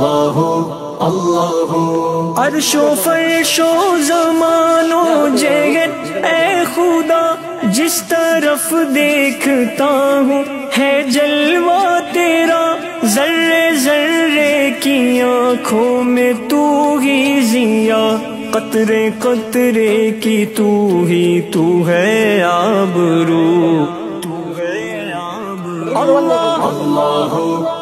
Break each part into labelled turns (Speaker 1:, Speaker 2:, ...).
Speaker 1: اللہ اللہ
Speaker 2: عرش و فرش و زمان و جگت اے خدا جس طرف دیکھتا ہوں ہے جلوہ تیرا۔ ذرے ذرے کی آنکھوں میں تو ہی زیا قطرے قطرے کی تو ہی تو ہے آبرو تو ہے آبرو
Speaker 1: اللہ اللہ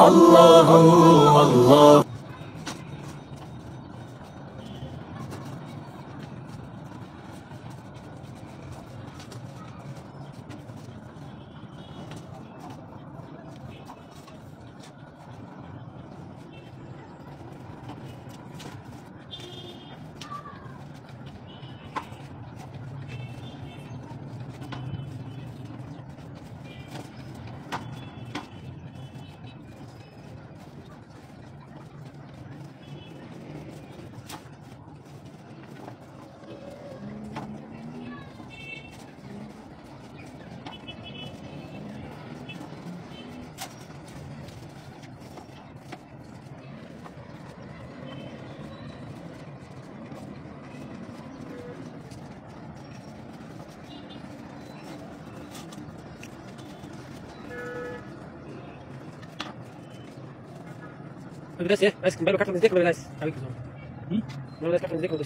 Speaker 3: الله الله. ما بدناش ايه ماسك موبايل وكارت من ذكر ما بدناش حبيبي ما بدناش كارت من ذكر